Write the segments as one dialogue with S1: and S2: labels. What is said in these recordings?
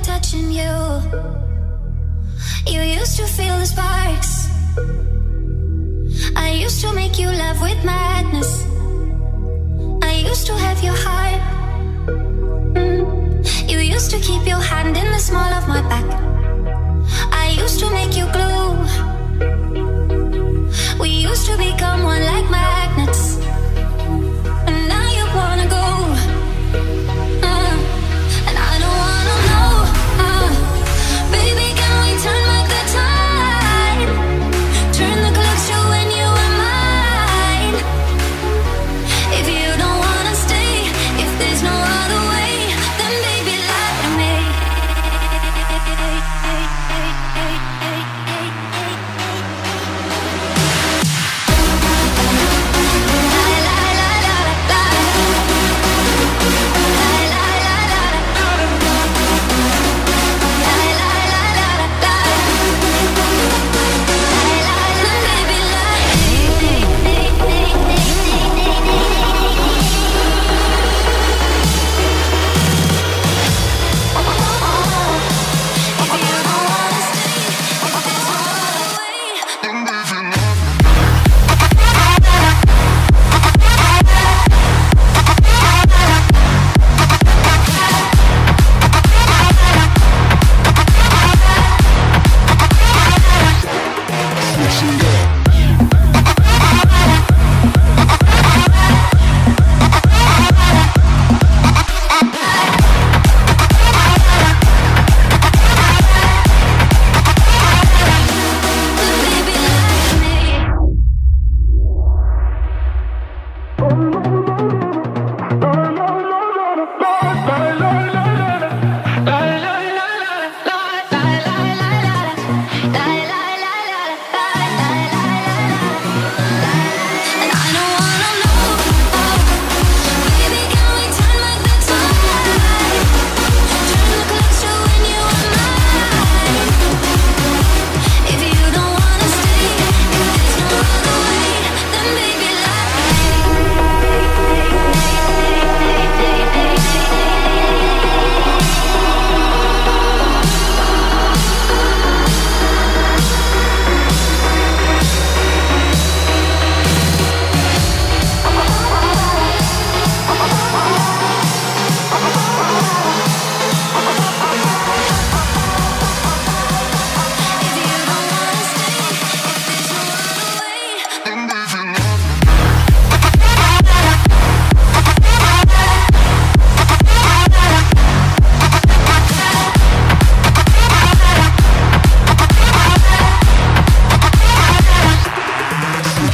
S1: touching you. You used to feel the sparks. I used to make you love with madness. I used to have your heart. Mm. You used to keep your hand in the small of my back.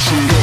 S1: Jackson.